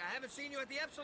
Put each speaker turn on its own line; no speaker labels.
I haven't seen you at the Epsilon.